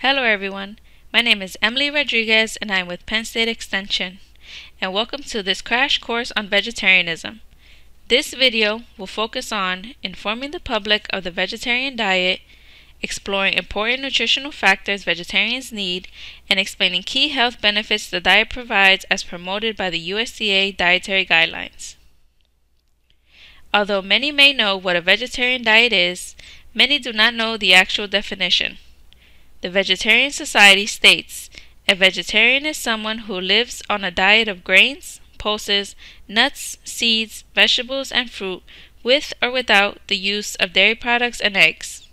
Hello everyone, my name is Emily Rodriguez and I'm with Penn State Extension, and welcome to this crash course on vegetarianism. This video will focus on informing the public of the vegetarian diet, exploring important nutritional factors vegetarians need, and explaining key health benefits the diet provides as promoted by the USDA dietary guidelines. Although many may know what a vegetarian diet is, many do not know the actual definition. The Vegetarian Society states a vegetarian is someone who lives on a diet of grains, pulses, nuts, seeds, vegetables, and fruit with or without the use of dairy products and eggs.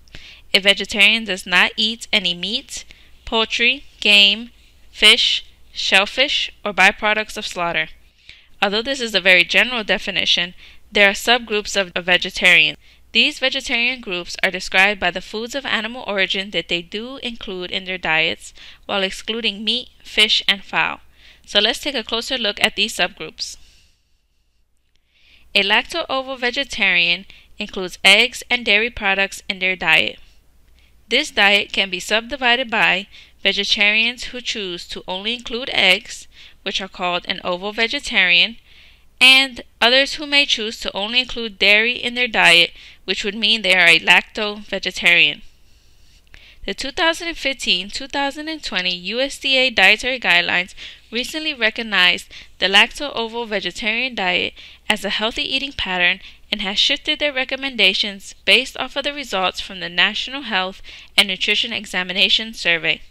A vegetarian does not eat any meat, poultry, game, fish, shellfish, or byproducts of slaughter. Although this is a very general definition, there are subgroups of vegetarians. These vegetarian groups are described by the foods of animal origin that they do include in their diets, while excluding meat, fish, and fowl. So let's take a closer look at these subgroups. A lacto-ovo vegetarian includes eggs and dairy products in their diet. This diet can be subdivided by vegetarians who choose to only include eggs, which are called an ovo vegetarian, and others who may choose to only include dairy in their diet, which would mean they are a lacto vegetarian. The 2015 2020 USDA dietary guidelines recently recognized the lacto ovo vegetarian diet as a healthy eating pattern and has shifted their recommendations based off of the results from the National Health and Nutrition Examination Survey.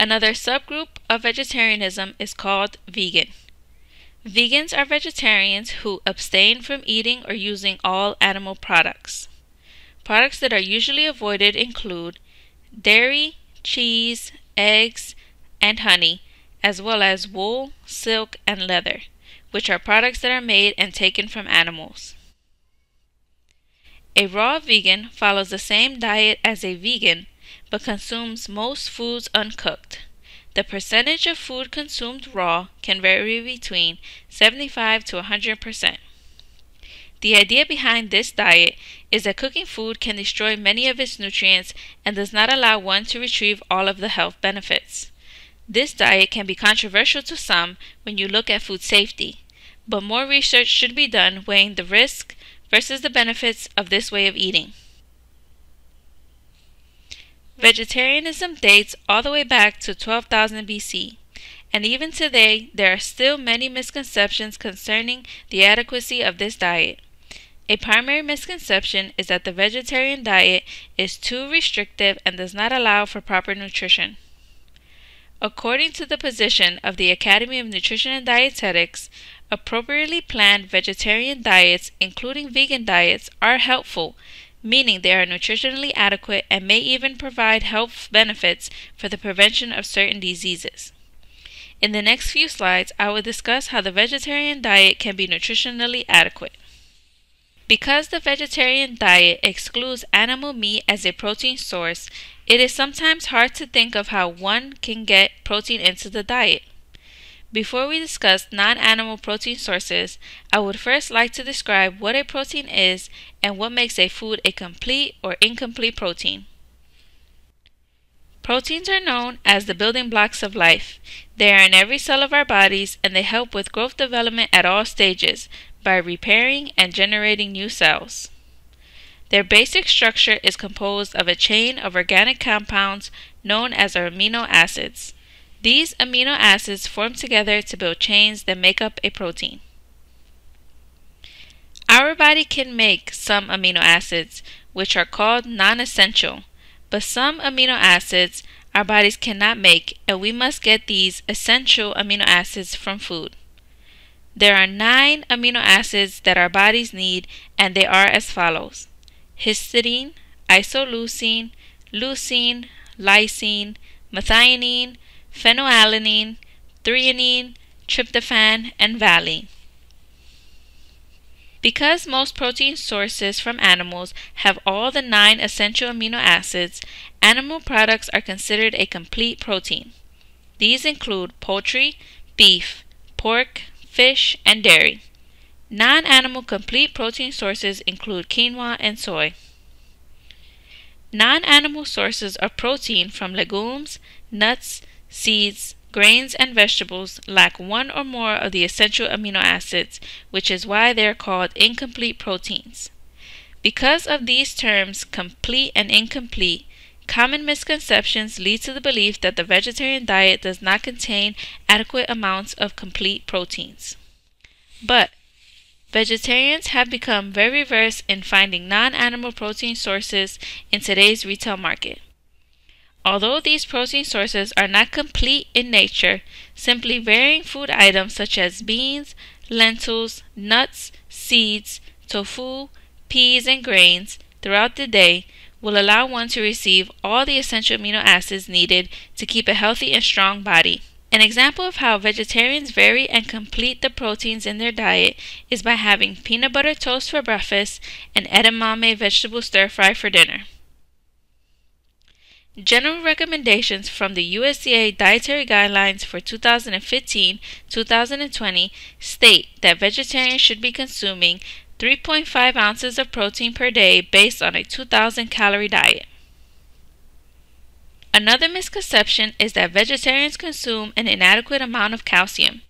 Another subgroup of vegetarianism is called vegan. Vegans are vegetarians who abstain from eating or using all animal products. Products that are usually avoided include dairy, cheese, eggs, and honey, as well as wool, silk, and leather, which are products that are made and taken from animals. A raw vegan follows the same diet as a vegan but consumes most foods uncooked. The percentage of food consumed raw can vary between 75 to 100%. The idea behind this diet is that cooking food can destroy many of its nutrients and does not allow one to retrieve all of the health benefits. This diet can be controversial to some when you look at food safety, but more research should be done weighing the risk versus the benefits of this way of eating. Vegetarianism dates all the way back to 12,000 BC, and even today there are still many misconceptions concerning the adequacy of this diet. A primary misconception is that the vegetarian diet is too restrictive and does not allow for proper nutrition. According to the position of the Academy of Nutrition and Dietetics, appropriately planned vegetarian diets, including vegan diets, are helpful meaning they are nutritionally adequate and may even provide health benefits for the prevention of certain diseases. In the next few slides, I will discuss how the vegetarian diet can be nutritionally adequate. Because the vegetarian diet excludes animal meat as a protein source, it is sometimes hard to think of how one can get protein into the diet. Before we discuss non-animal protein sources, I would first like to describe what a protein is and what makes a food a complete or incomplete protein. Proteins are known as the building blocks of life. They are in every cell of our bodies and they help with growth development at all stages by repairing and generating new cells. Their basic structure is composed of a chain of organic compounds known as amino acids. These amino acids form together to build chains that make up a protein. Our body can make some amino acids, which are called non-essential, but some amino acids our bodies cannot make, and we must get these essential amino acids from food. There are nine amino acids that our bodies need, and they are as follows histidine, isoleucine, leucine, lysine, methionine, phenylalanine, threonine, tryptophan, and valine. Because most protein sources from animals have all the nine essential amino acids, animal products are considered a complete protein. These include poultry, beef, pork, fish, and dairy. Non animal complete protein sources include quinoa and soy. Non animal sources of protein from legumes, nuts, seeds, grains, and vegetables lack one or more of the essential amino acids, which is why they are called incomplete proteins. Because of these terms, complete and incomplete, common misconceptions lead to the belief that the vegetarian diet does not contain adequate amounts of complete proteins. But vegetarians have become very versed in finding non animal protein sources in today's retail market. Although these protein sources are not complete in nature, simply varying food items such as beans, lentils, nuts, seeds, tofu, peas, and grains throughout the day will allow one to receive all the essential amino acids needed to keep a healthy and strong body. An example of how vegetarians vary and complete the proteins in their diet is by having peanut butter toast for breakfast and edamame vegetable stir fry for dinner. General recommendations from the USDA Dietary Guidelines for 2015 2020 state that vegetarians should be consuming 3.5 ounces of protein per day based on a 2,000 calorie diet. Another misconception is that vegetarians consume an inadequate amount of calcium.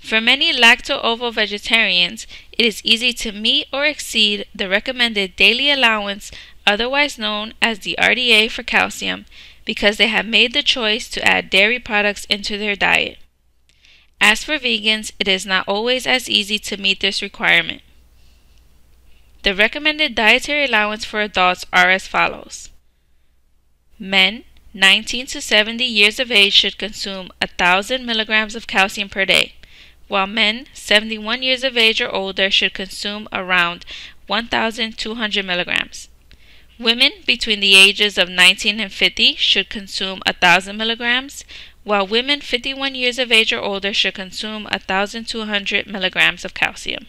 For many lacto-ovo vegetarians, it is easy to meet or exceed the recommended daily allowance otherwise known as the RDA for calcium, because they have made the choice to add dairy products into their diet. As for vegans, it is not always as easy to meet this requirement. The recommended dietary allowance for adults are as follows. Men 19 to 70 years of age should consume 1000 milligrams of calcium per day, while men 71 years of age or older should consume around 1200 milligrams. Women between the ages of 19 and 50 should consume 1,000 milligrams, while women 51 years of age or older should consume 1,200 milligrams of calcium.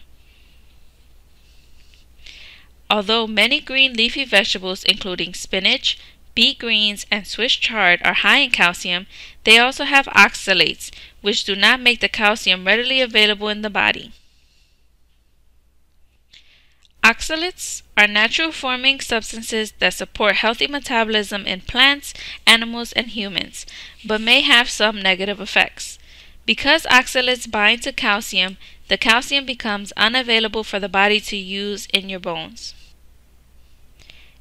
Although many green leafy vegetables, including spinach, beet greens, and Swiss chard, are high in calcium, they also have oxalates, which do not make the calcium readily available in the body. Oxalates are natural forming substances that support healthy metabolism in plants, animals, and humans, but may have some negative effects. Because oxalates bind to calcium, the calcium becomes unavailable for the body to use in your bones.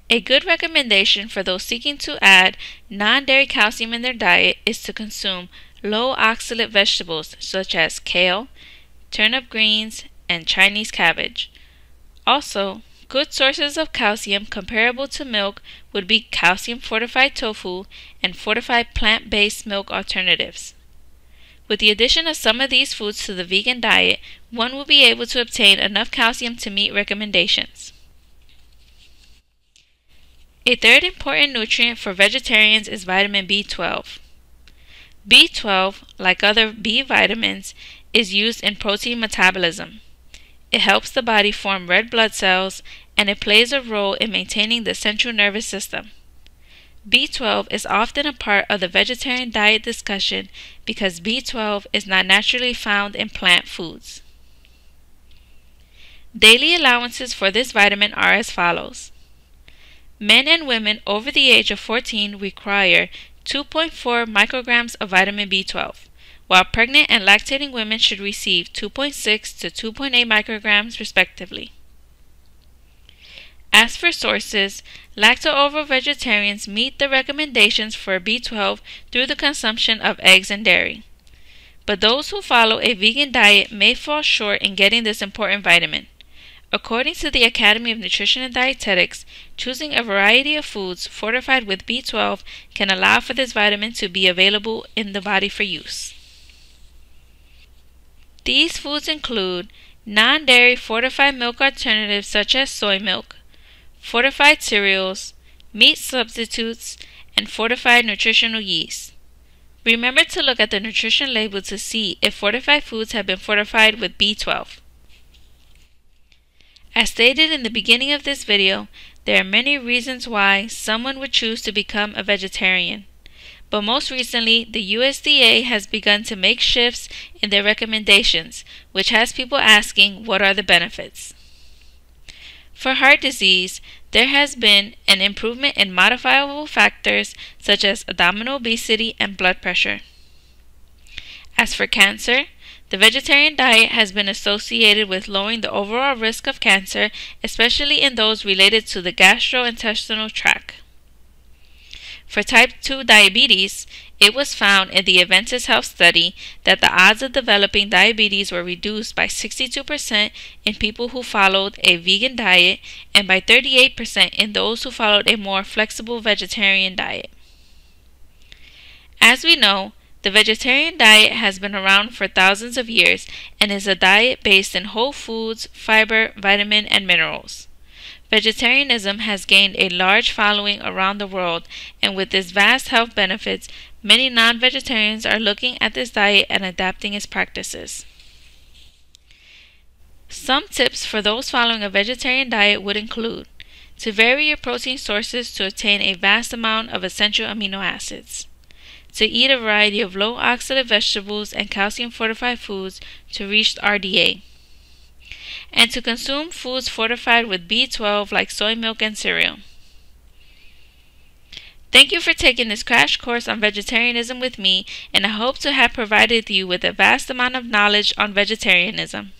A good recommendation for those seeking to add non dairy calcium in their diet is to consume low oxalate vegetables such as kale, turnip greens, and Chinese cabbage. Also, good sources of calcium comparable to milk would be calcium fortified tofu and fortified plant based milk alternatives. With the addition of some of these foods to the vegan diet, one will be able to obtain enough calcium to meet recommendations. A third important nutrient for vegetarians is vitamin B12. B12, like other B vitamins, is used in protein metabolism. It helps the body form red blood cells and it plays a role in maintaining the central nervous system. B12 is often a part of the vegetarian diet discussion because B12 is not naturally found in plant foods. Daily allowances for this vitamin are as follows. Men and women over the age of 14 require 2.4 micrograms of vitamin B12 while pregnant and lactating women should receive 2.6 to 2.8 micrograms respectively. As for sources, lacto-ovo vegetarians meet the recommendations for B12 through the consumption of eggs and dairy. But those who follow a vegan diet may fall short in getting this important vitamin. According to the Academy of Nutrition and Dietetics, choosing a variety of foods fortified with B12 can allow for this vitamin to be available in the body for use. These foods include non dairy fortified milk alternatives such as soy milk, fortified cereals, meat substitutes, and fortified nutritional yeast. Remember to look at the nutrition label to see if fortified foods have been fortified with B12. As stated in the beginning of this video, there are many reasons why someone would choose to become a vegetarian but most recently, the USDA has begun to make shifts in their recommendations, which has people asking what are the benefits. For heart disease, there has been an improvement in modifiable factors such as abdominal obesity and blood pressure. As for cancer, the vegetarian diet has been associated with lowering the overall risk of cancer, especially in those related to the gastrointestinal tract. For type 2 diabetes, it was found in the Adventist Health study that the odds of developing diabetes were reduced by 62% in people who followed a vegan diet and by 38% in those who followed a more flexible vegetarian diet. As we know, the vegetarian diet has been around for thousands of years and is a diet based in whole foods, fiber, vitamin, and minerals. Vegetarianism has gained a large following around the world, and with its vast health benefits, many non vegetarians are looking at this diet and adapting its practices. Some tips for those following a vegetarian diet would include to vary your protein sources to obtain a vast amount of essential amino acids to eat a variety of low oxidative vegetables and calcium fortified foods to reach RDA, and to consume foods fortified with B12 like soy milk and cereal. Thank you for taking this crash course on vegetarianism with me, and I hope to have provided you with a vast amount of knowledge on vegetarianism.